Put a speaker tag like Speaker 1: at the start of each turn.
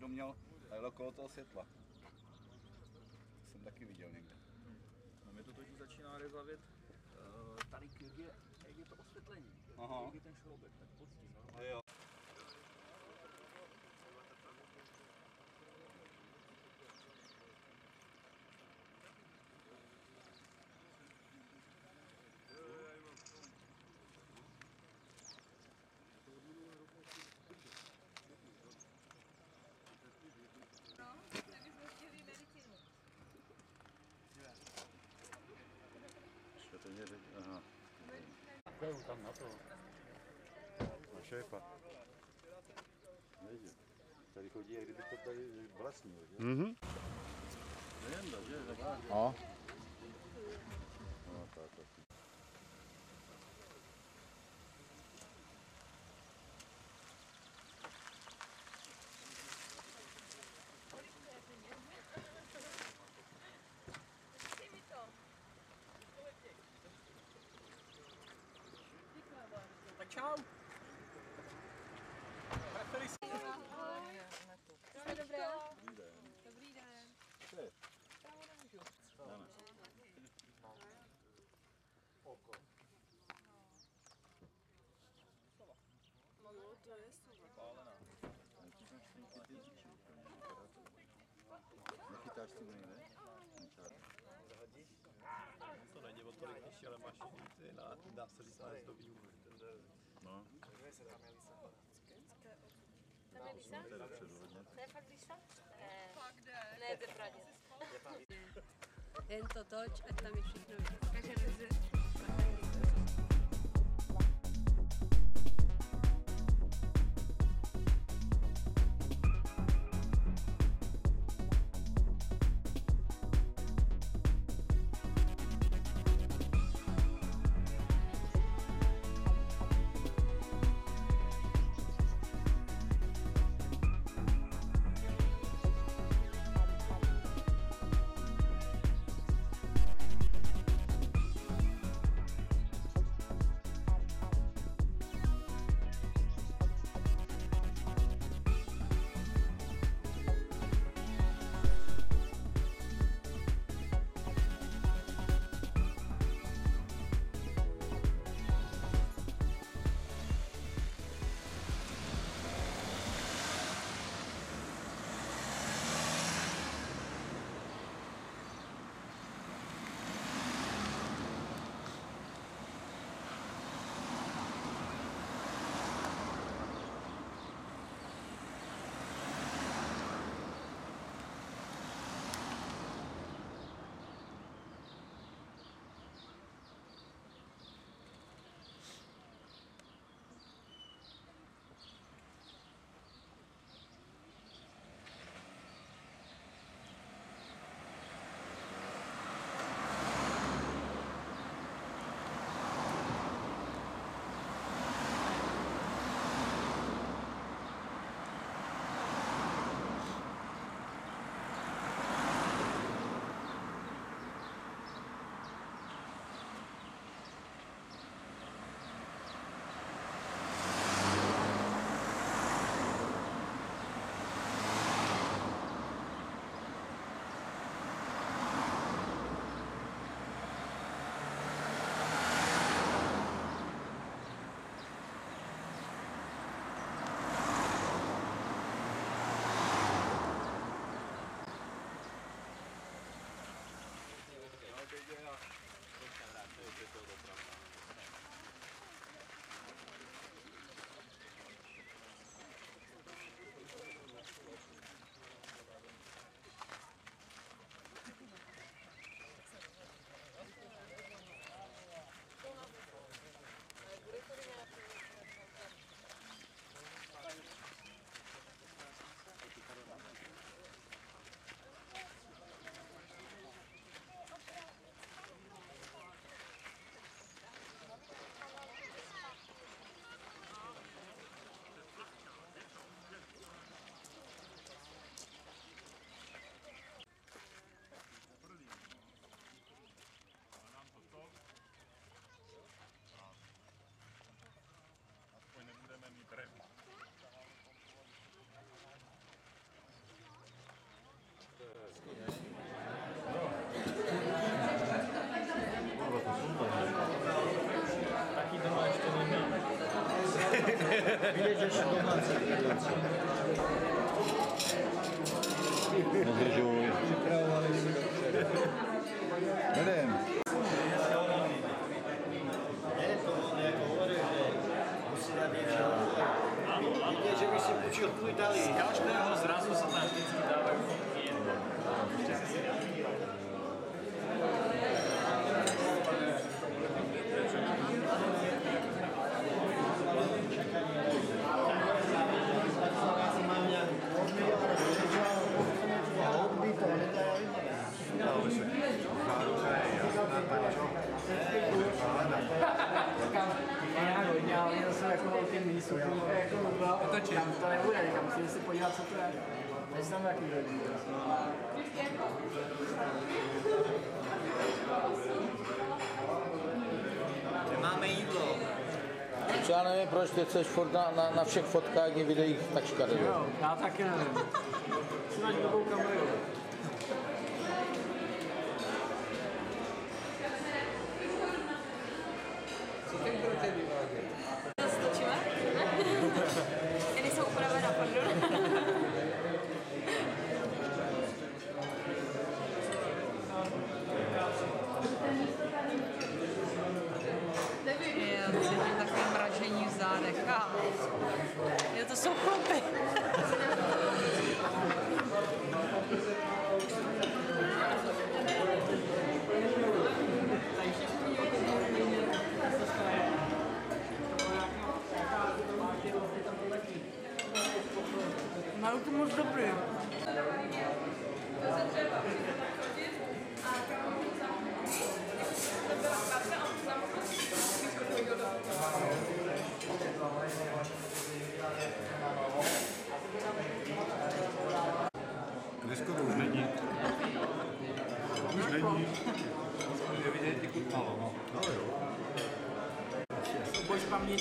Speaker 1: někdo měl takhle okolo toho světla. To jsem taky viděl někde.
Speaker 2: No mě to totiž začíná rezavit uh, tady, jak je, jak je to osvětlení,
Speaker 1: Aha.
Speaker 2: jak je ten šroubek, tak pod tím. No.
Speaker 1: Jo.
Speaker 3: No, tak bychom chtěli medicínu.
Speaker 4: Šetrně řeč, aha. Kaju tam na to. Na šéfa. Nejde. Tady chodí, jak kdyby to tady vlastní, že?
Speaker 5: Mhm.
Speaker 4: Nejenda, že?
Speaker 5: No.
Speaker 4: No, tak, tak.
Speaker 2: Čau.
Speaker 3: Jste dobré? Dobrý den.
Speaker 6: No, to je.
Speaker 4: Nechytáš si nejde?
Speaker 7: To není o tolik nižší, ale máš ty, na, dá se říct nájezdový úhly.
Speaker 4: No,
Speaker 3: Tam je Lisa?
Speaker 4: to je.
Speaker 3: To fakt Lisa? Ne. Fakt ne. Ne, to je pravdě. Jen to toč, ať tam je všechno.
Speaker 6: Takže
Speaker 4: Vidět, že domácí.
Speaker 1: Nedržuj.
Speaker 4: Připravovali jsme dopředu.
Speaker 1: Jdem.
Speaker 4: Ne, to on jako hovorí, že musí dát něco. Vidět, že by si půjčil Itálii.
Speaker 2: Z každého zrazu se tam vždycky dávají fotky.
Speaker 5: Já hodně, ale měl jsem jako velký místu, jako tam to nebude, tam musím se podívat, co to je. Teď tam jaký hodně.
Speaker 4: Nemáme jídlo.
Speaker 8: Co já nevím, proč ty chceš furt na, na, na všech fotkách i videích tak škaredě.
Speaker 5: Jo, já taky nevím. Si máš kameru. parmi